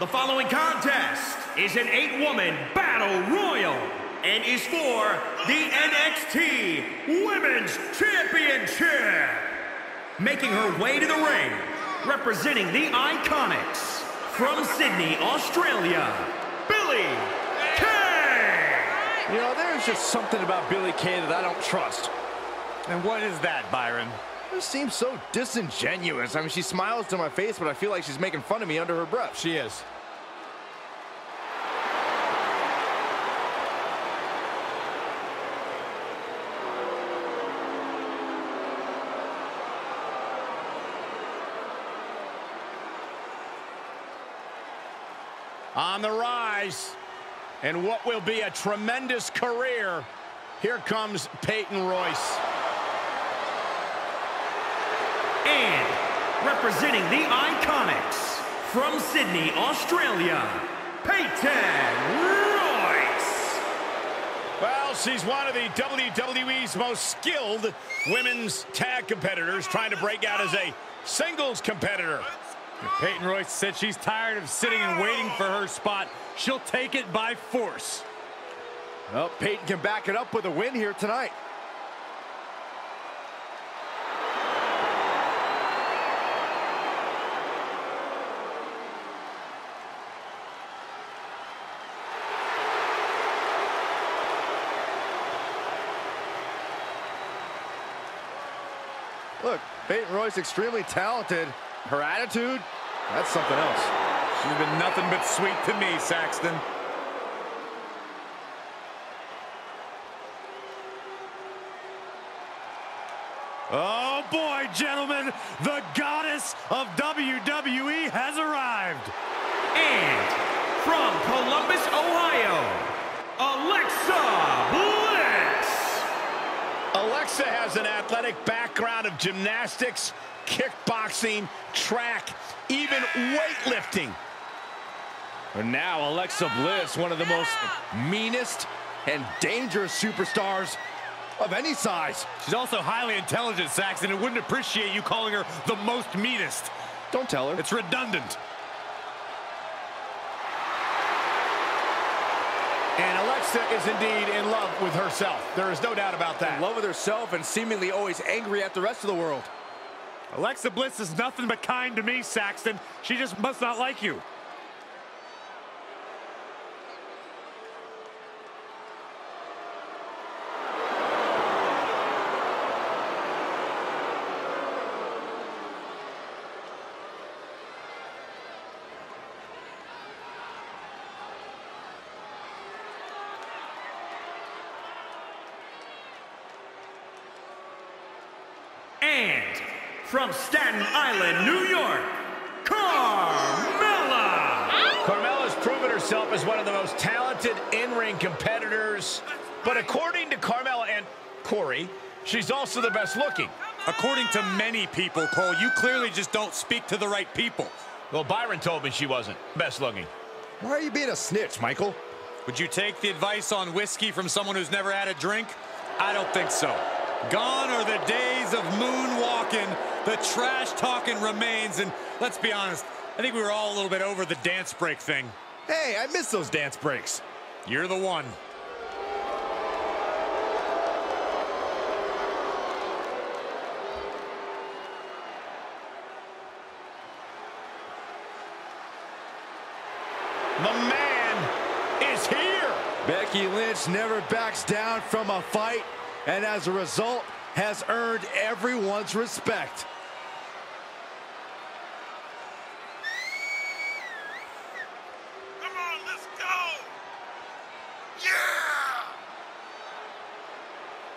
The following contest is an eight-woman battle royal and is for the NXT Women's Championship. Making her way to the ring, representing the Iconics, from Sydney, Australia, Billie Kay. You know, there's just something about Billie Kay that I don't trust. And what is that, Byron? It seems so disingenuous. I mean, she smiles to my face, but I feel like she's making fun of me under her breath. She is. On the rise, and what will be a tremendous career, here comes Peyton Royce. And representing the Iconics, from Sydney, Australia, Peyton Royce. Well, she's one of the WWE's most skilled women's tag competitors trying to break out as a singles competitor. Peyton Royce said she's tired of sitting and waiting for her spot. She'll take it by force. Well, Peyton can back it up with a win here tonight. Look, Extremely talented. Her attitude, that's something else. She's been nothing but sweet to me, Saxton. Oh boy, gentlemen, the goddess of WWE has arrived. And from Columbus, Ohio, Alexa Bliss. Alexa has an athletic background of gymnastics, kickboxing, track, even weightlifting. And now Alexa Bliss, one of the most meanest and dangerous superstars of any size. She's also highly intelligent, Saxton, and wouldn't appreciate you calling her the most meanest. Don't tell her. It's redundant. And Alexa is indeed in love with herself. There is no doubt about that. in love with herself and seemingly always angry at the rest of the world. Alexa Bliss is nothing but kind to me, Saxton. She just must not like you. And from Staten Island, New York, Carmella. Carmella's proven herself as one of the most talented in-ring competitors. But according to Carmella and Corey, she's also the best looking. According to many people, Cole, you clearly just don't speak to the right people. Well, Byron told me she wasn't best looking. Why are you being a snitch, Michael? Would you take the advice on whiskey from someone who's never had a drink? I don't think so. Gone are the days of moonwalking. The trash talking remains. And let's be honest, I think we were all a little bit over the dance break thing. Hey, I miss those dance breaks. You're the one. The man is here. Becky Lynch never backs down from a fight, and as a result, has earned everyone's respect. Come on, let's go! Yeah!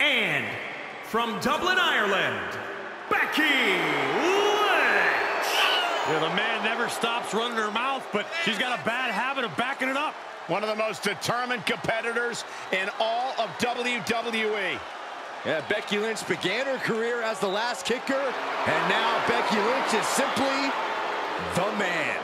And from Dublin, Ireland, Becky Lynch. Yeah, the man never stops running her mouth, but she's got a bad habit of backing it up. One of the most determined competitors in all of WWE. Yeah, Becky Lynch began her career as the Lass Kicker, and now Becky Lynch is simply the man.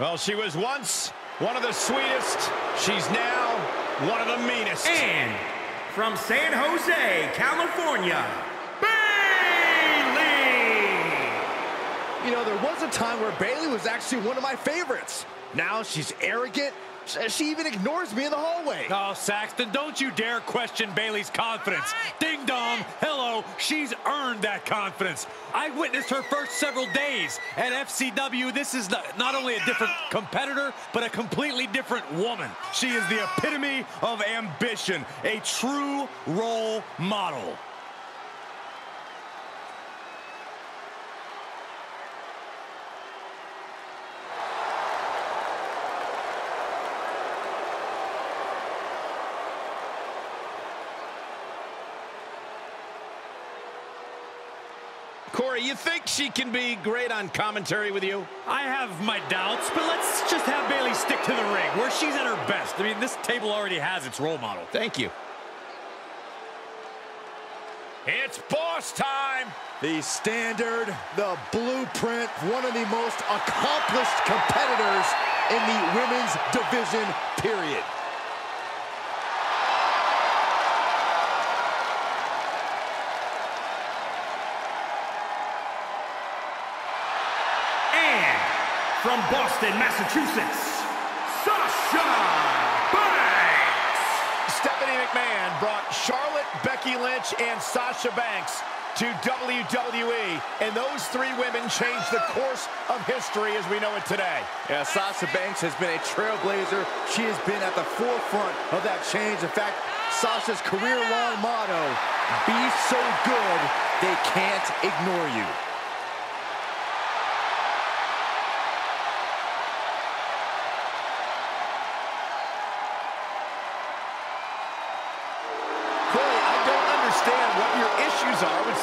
Well, she was once one of the sweetest. She's now one of the meanest. And from San Jose, California, Bayley! You know, there was a time where Bayley was actually one of my favorites. Now she's arrogant. She even ignores me in the hallway. Oh, Saxton, don't you dare question Bayley's confidence. Ding dong, hello, she's earned that confidence. I witnessed her first several days at FCW. This is not only a different competitor, but a completely different woman. She is the epitome of ambition, a true role model. Corey, you think she can be great on commentary with you? I have my doubts, but let's just have Bayley stick to the ring where she's at her best. I mean, this table already has its role model. Thank you. It's boss time. The standard, the blueprint, one of the most accomplished competitors in the women's division, period. From Boston, Massachusetts, Sasha Banks. Stephanie McMahon brought Charlotte, Becky Lynch, and Sasha Banks to WWE, and those three women changed the course of history as we know it today. Yeah, Sasha Banks has been a trailblazer. She has been at the forefront of that change. In fact, Sasha's career-long motto, be so good, they can't ignore you.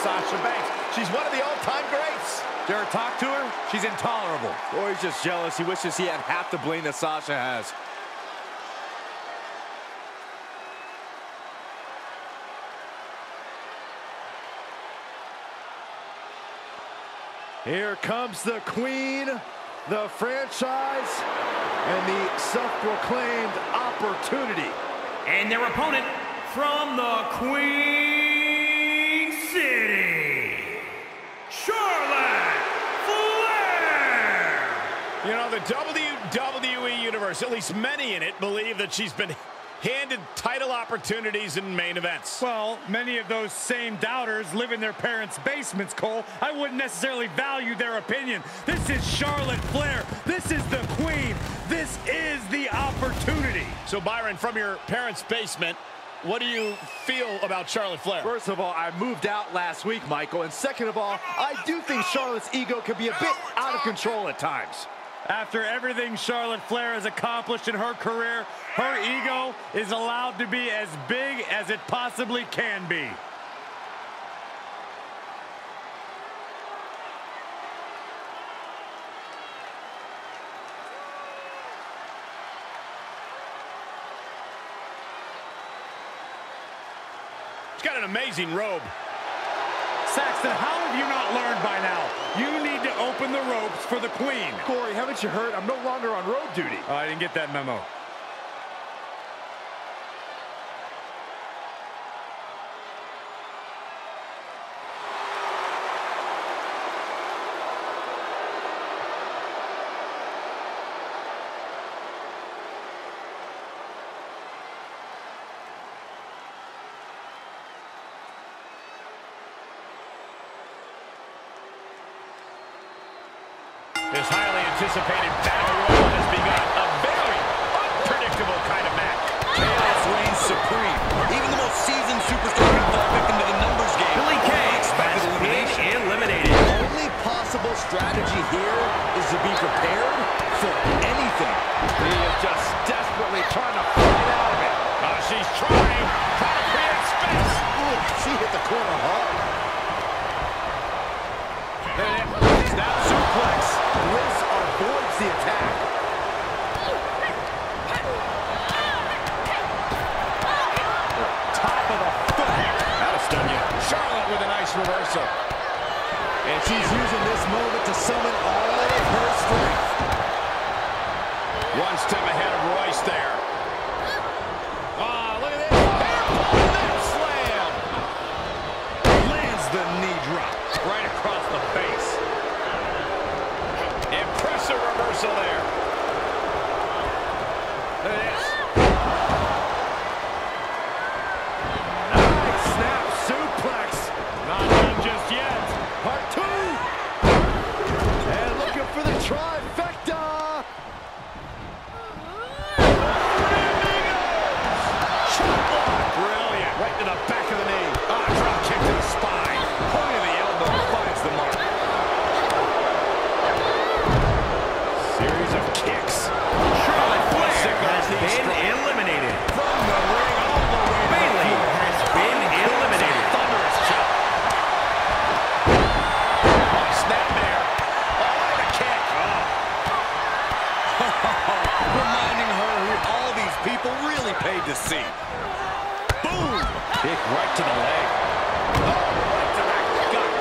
Sasha Banks. She's one of the all-time greats. Dare talk to her? She's intolerable. Or he's just jealous. He wishes he had half the bling that Sasha has. Here comes the queen, the franchise, and the self-proclaimed opportunity. And their opponent from the Queen City, Charlotte Flair! You know, the WWE Universe, at least many in it, believe that she's been handed title opportunities in main events. Well, many of those same doubters live in their parents' basements, Cole. I wouldn't necessarily value their opinion. This is Charlotte Flair. This is the queen. This is the opportunity. So, Byron, from your parents' basement, what do you feel about Charlotte Flair? First of all, I moved out last week, Michael. And second of all, I do think Charlotte's ego can be a bit out of control at times. After everything Charlotte Flair has accomplished in her career, her ego is allowed to be as big as it possibly can be. She's got an amazing robe. Saxton, how have you not learned by now? You need to open the ropes for the queen. Corey, haven't you heard? I'm no longer on road duty. Oh, I didn't get that memo. This highly anticipated battle royal has begun. A very unpredictable kind of match. Chaos reigns supreme. Even the most seasoned superstar can fall victim to the numbers game. Billie Kay has been eliminated. The only possible strategy here is to be prepared for anything. He is just desperately trying to fight out of it. Uh, she's trying, trying to create space. Ooh, she hit the corner hard. And she's using this moment to summon all of her strength. One step ahead of Royce there. Oh, look at slam. Lands the knee drop right across the face. Impressive reversal there. to see. Boom! Kick right to the leg. Oh, right to that gut.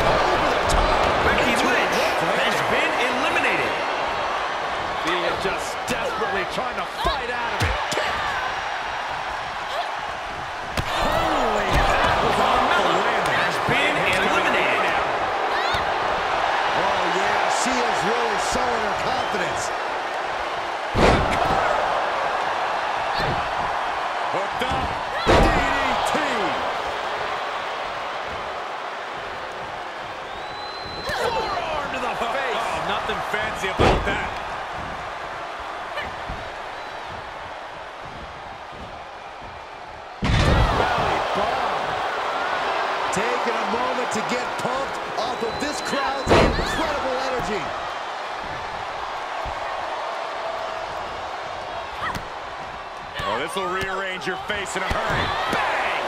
Over the top. Becky Lynch has been eliminated. Thea just desperately trying to fight out of it. to get pumped off of this crowd's incredible energy. This will rearrange your face in a hurry. Bang!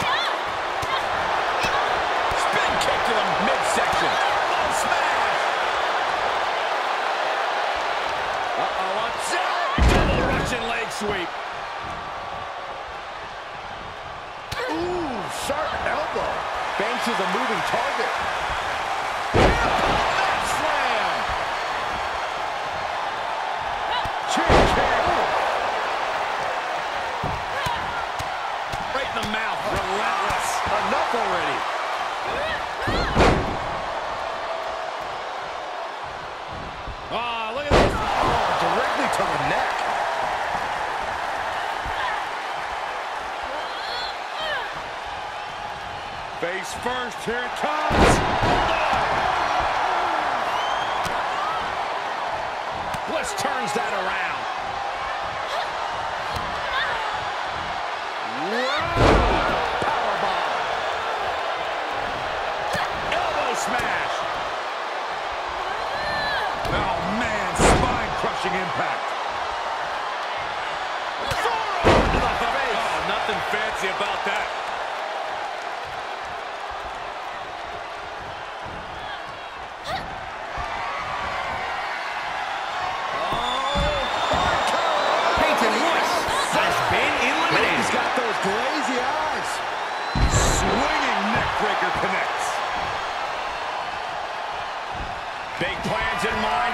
Spin kick to the midsection. Oh, smash! Uh-oh! Double Russian leg sweep. Vince is a moving target. first. Here it comes.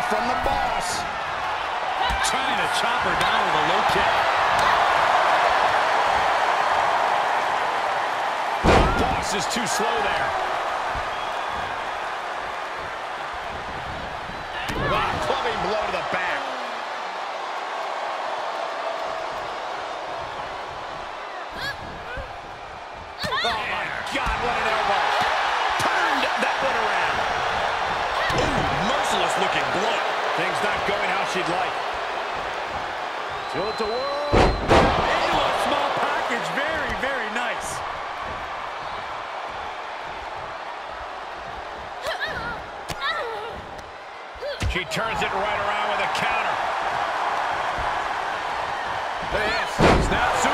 from the boss. Trying to chop her down with a low kick. The boss is too slow there. Wow, clubbing blow to the back. She turns it right around with a counter. This is not super.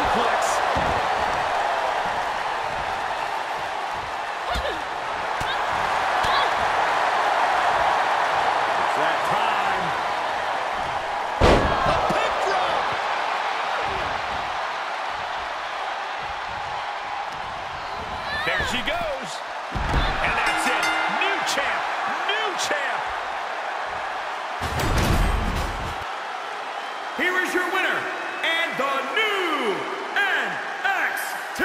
is your winner and the new NXT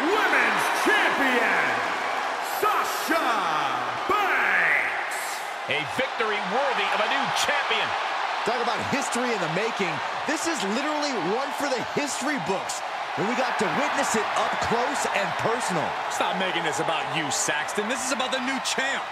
Women's Champion, Sasha Banks. A victory worthy of a new champion. Talk about history in the making. This is literally one for the history books. And we got to witness it up close and personal. Stop making this about you, Saxton. This is about the new champ.